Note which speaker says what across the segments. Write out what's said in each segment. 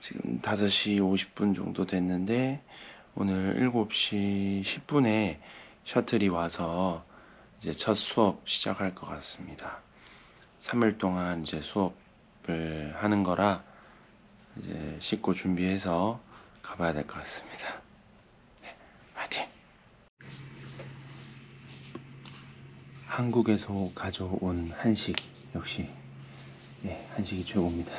Speaker 1: 지금 5시 50분 정도 됐는데 오늘 7시 10분에 셔틀이 와서 이제 첫 수업 시작할 것 같습니다. 3일 동안 이제 수업을 하는 거라 이제 씻고 준비해서 가봐야 될 것 같습니다. 네, 화이팅! 한국에서 가져온 한식 역시 네, 한식이 최고입니다.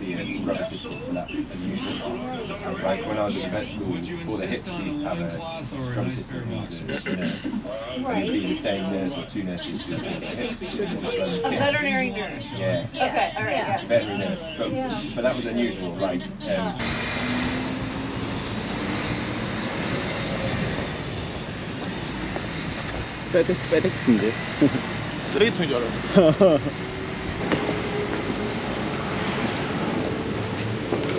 Speaker 2: PS rubber system, and that's unusual. Like when I was at school, before the hip, we used to have a rubber nurse. Right. It would be the same nurse or two nurses hip.
Speaker 3: A veterinary nurse.
Speaker 2: Yeah.
Speaker 3: Okay, all right. Yeah.
Speaker 2: Veterinary nurse. But, yeah. but that was unusual, like. Um,
Speaker 3: yeah. Fetek, fetek sinir. Sırayı.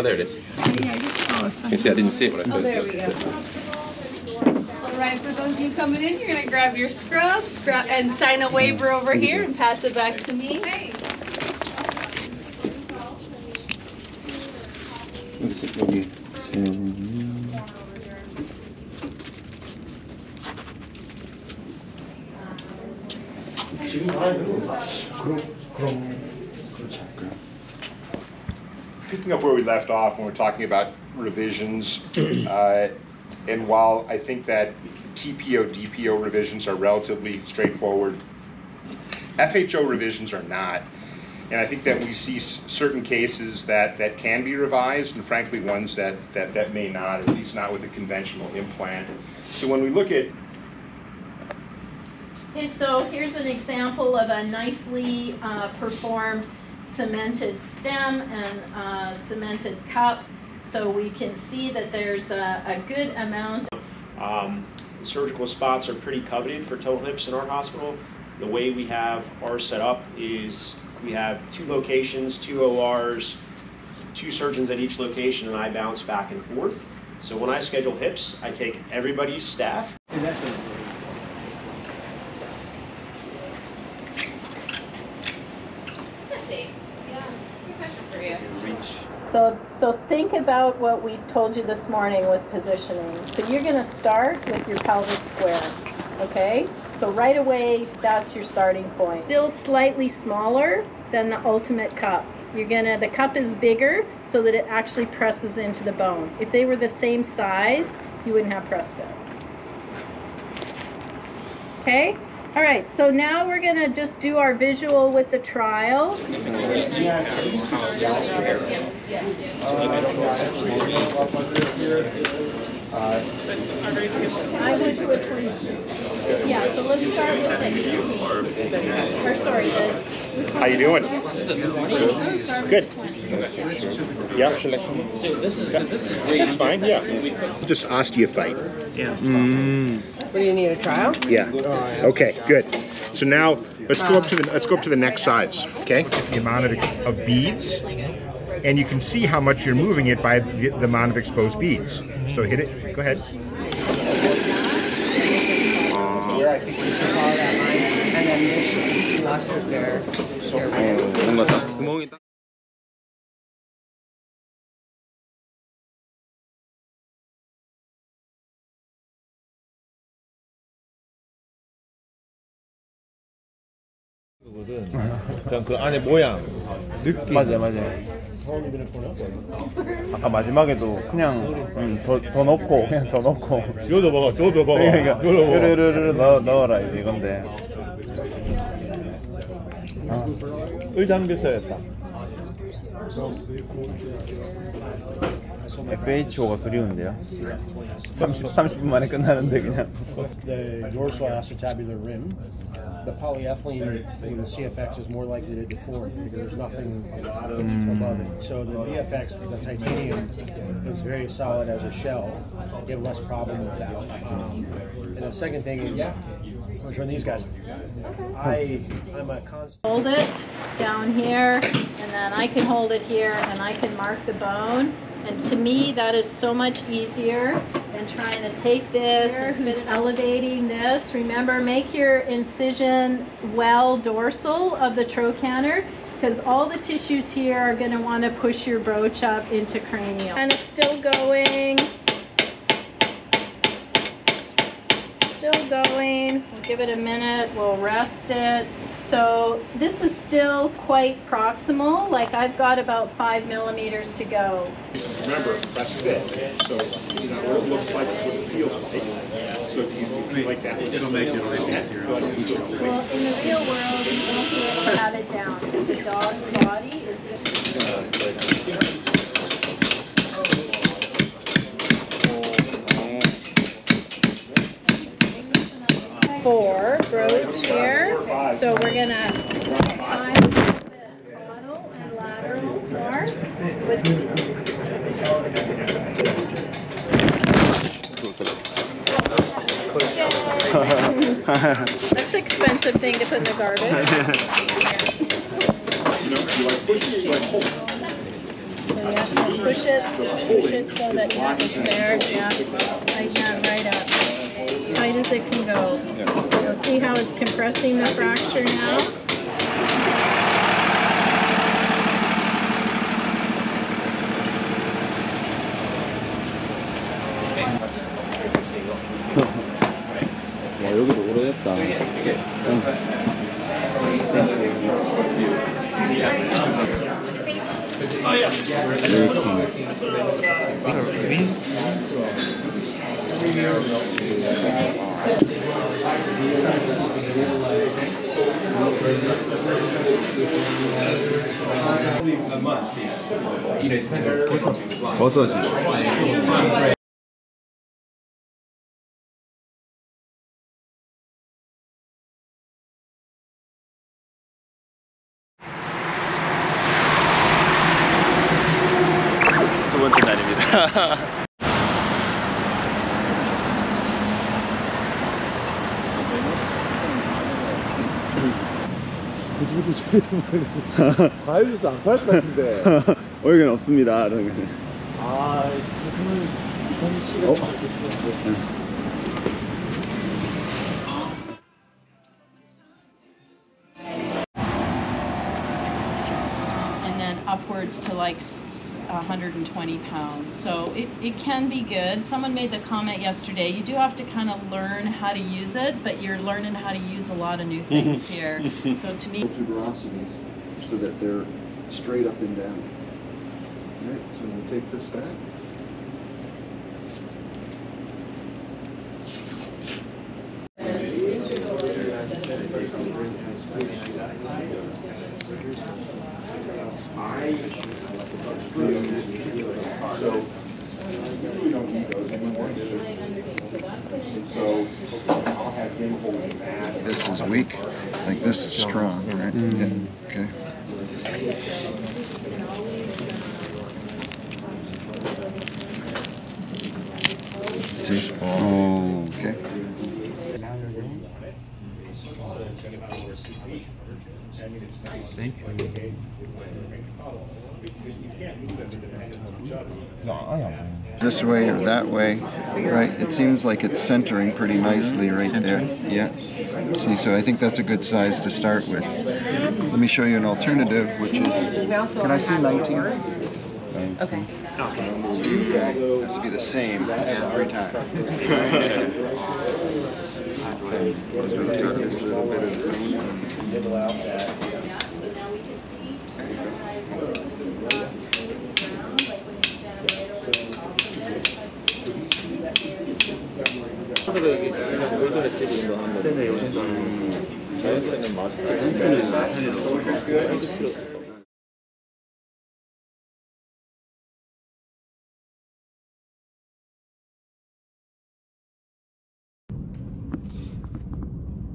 Speaker 2: oh, there it is.
Speaker 3: Yeah, I just saw
Speaker 2: You see, I didn't see it when I
Speaker 3: Oh,
Speaker 2: first
Speaker 3: there
Speaker 2: looked.
Speaker 3: we go. All right, for those of you coming in, you're gonna grab your scrub, scrub, and sign a waiver over here and pass it back to me.
Speaker 1: 여
Speaker 4: we left off when we're talking about revisions, uh, and while I think that TPO, DPO revisions are relatively straightforward, FHO revisions are not. And I think that we see s- certain cases that, that can be revised, and frankly, ones that, that, that may not, at least not with a conventional implant. So when we look at
Speaker 5: Okay, so here's an example of a nicely uh, performed cemented stem and cemented cup. So we can see that there's a, a good amount
Speaker 6: Um, surgical spots are pretty coveted for total hips in our hospital. The way we have ours set up is we have two locations, two ORs, two surgeons at each location, and I bounce back and forth. So when I schedule hips, I take everybody's staff
Speaker 5: So, so think about what we told you this morning with positioning. So you're gonna start with your pelvis square, okay? So right away, that's your starting point. Still slightly smaller than the ultimate cup. You're gonna, the cup is bigger so that it actually presses into the bone. If they were the same size, you wouldn't have press fit. Okay? All right, so now we're gonna just do our visual with the trial. I would do a 22. Yeah, so let's start with the 18. Or sorry, the.
Speaker 4: How you doing? Good. Yeah. That's fine, yeah. Just osteophyte. Mm.
Speaker 7: What do you need, a trial?
Speaker 4: Yeah. Okay, good. So now, let's go up to the, let's go up to the next size, okay? The amount of, of beads, and you can see how much you're moving it by the, the amount of exposed beads. So hit it, go ahead.
Speaker 7: Here,
Speaker 8: 그냥 그 안에 모양, 느낌.
Speaker 9: 맞아요, 맞아요. 아까 마지막에도 그냥 음, 더, 더 넣고 그냥 더 넣고
Speaker 8: 요도 먹어, 저도 먹어.
Speaker 9: 그러니까
Speaker 8: 요도 먹어.
Speaker 9: 르르르르 넣어, 넣어라 이제 이건데
Speaker 8: 아, 의자 한 개 써야겠다.
Speaker 9: FHO가 그리운데요 30, 30분 만에 끝나는데 그냥
Speaker 10: the rim, the polyethylene with the CFX is more likely to deform because there's nothing above it. So the BFX, the titanium, is very solid as a shell. You have less problem with that. Um, and the second thing is, I'm showing these guys. I, I'm a constant.
Speaker 5: Hold it down here, and then I can hold it here, and I can mark the bone. And to me, that is so much easier than trying to take this and who's elevating this. Remember, make your incision well dorsal of the trochanter, because all the tissues here are going to want to push your broach up into cranial. And it's still going. Still going. We'll give it a minute. We'll rest it. So this is still quite proximal. Like I've got about five millimeters to go.
Speaker 4: Remember, that's thick, so it's not what it looks like, it's what it feels like. So if you feel like that. It'll make it
Speaker 5: Well, in the real world, you won't be able to have it down because the dog's body is. Four broach here, so we're gonna find the caudal and lateral more That's an expensive thing to put in the garbage. So you have to push it, push it so that yeah, it's there, yeah, right down, right up, tight as it can go. So see how it's compressing the fracture now?
Speaker 9: 야 여기도 오래됐다. 버섯이 번째 날입니다
Speaker 8: 구질구질. 과일 주스 안 팔 것 같은데.
Speaker 9: 여기는 없습니다 여기는.
Speaker 8: 아, 그러면 비타민 C가
Speaker 9: 어?
Speaker 8: 먹고 싶었는데.
Speaker 3: and then upwards to like s- s- 120 pounds. So it, it can be good. Someone made the comment yesterday, you do have to kind of learn how to use it, but you're learning how to use a lot of new things here. So to me,
Speaker 11: tuberosities so that they're straight up and down. All right, so we'll take this back.
Speaker 4: So, you really don't need those anymore. So, I'll have him holding that.
Speaker 11: This is weak, like this is strong, right? Mm. Yeah, okay. See? Oh, Okay.
Speaker 9: Thank you.
Speaker 11: This way or that way, right? It seems like it's centering pretty nicely right there. Yeah. See, so I think that's a good size to start with. Let me show you an alternative, which is, can I see 19?
Speaker 7: Okay.
Speaker 11: Okay, has to be the same every time.
Speaker 5: What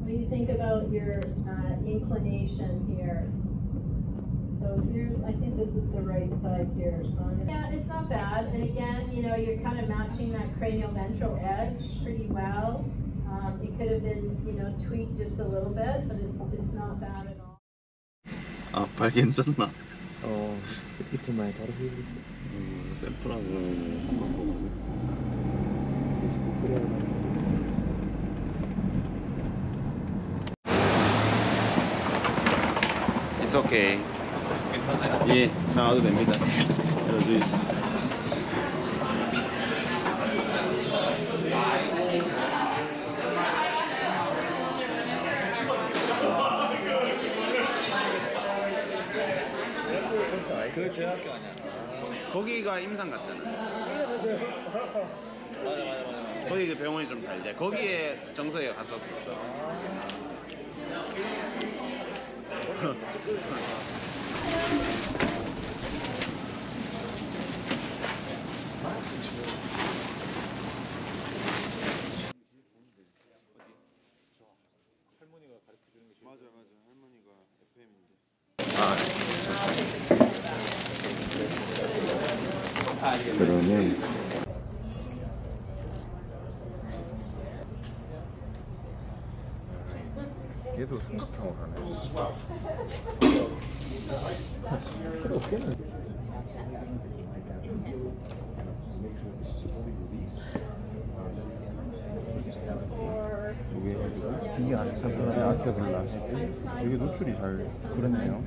Speaker 5: do you think about your uh, inclination here? So here's, I think this is the right side here, so I'm gonna, yeah, it's not bad. And again, you know, you're kind of matching that cranial ventral edge pretty well. Um, it could have been, you know, tweaked just a little bit, but it's, it's not bad at all.
Speaker 9: 아빨 괜찮나?
Speaker 8: 어, 이틀 만에 바로 휘
Speaker 9: 음, 샘플하고 상관없고 It's okay. 괜찮아요? 예, 나와도 됩니다. 여기 있어. 그 저희 학교 아니야. 거기가 임상 같잖아. 맞아 맞아 맞아. 거기 그 병원이 좀 달대. 거기에 정서이가 갔었었어.
Speaker 1: 맞아 맞아 할머니가.
Speaker 9: 그러면 얘도 삼각형으로 하네.
Speaker 8: 필요 없겠네.
Speaker 9: 이게 이게 아스타블라네 아스타블라 여기 노출이 잘 그렇네요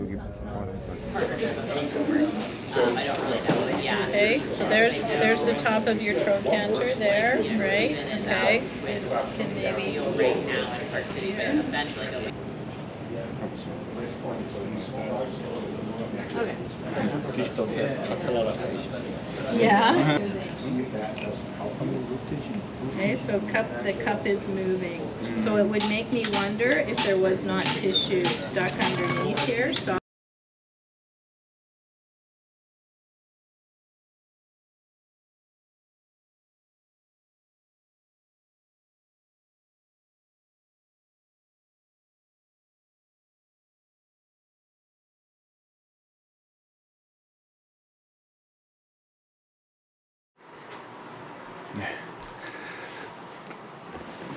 Speaker 9: 여기
Speaker 5: Okay, so there's, there's the top of your trochanter there, right? Okay. Can maybe right now and perceive it eventually go. Yeah. Okay, so cup, the cup is moving. So it would make me wonder if there was not tissue stuck underneath here, so.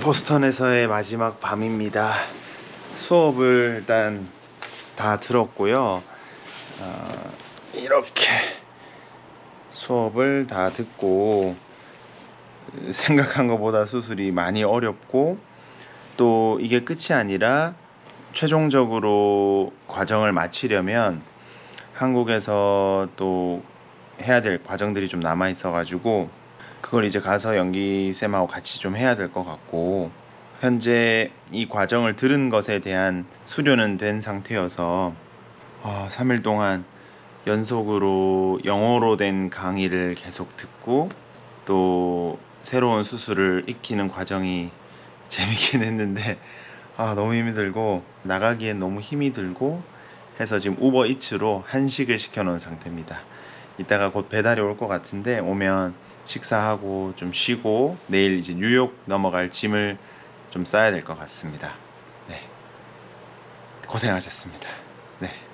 Speaker 1: 보스턴에서의 마지막 밤입니다. 수업을 일단 다 들었고요. 어, 이렇게 수업을 다 듣고 생각한 것보다 수술이 많이 어렵고 또 이게 끝이 아니라 최종적으로 과정을 마치려면 한국에서 또 해야 될 과정들이 좀 남아 있어 가지고 그걸 이제 가서 연기 쌤하고 같이 좀 해야 될 것 같고 현재 이 과정을 들은 것에 대한 수료는 된 상태여서 어, 3일 동안 연속으로 영어로 된 강의를 계속 듣고 또 새로운 수술을 익히는 과정이 재밌긴 했는데 아, 너무 힘이 들고 나가기엔 너무 힘이 들고 해서 지금 우버 이츠로 한식을 시켜놓은 상태입니다. 이따가 곧 배달이 올 것 같은데 오면 식사하고 좀 쉬고 내일 이제 뉴욕 넘어갈 짐을 좀 싸야 될 것 같습니다. 네. 고생하셨습니다. 네.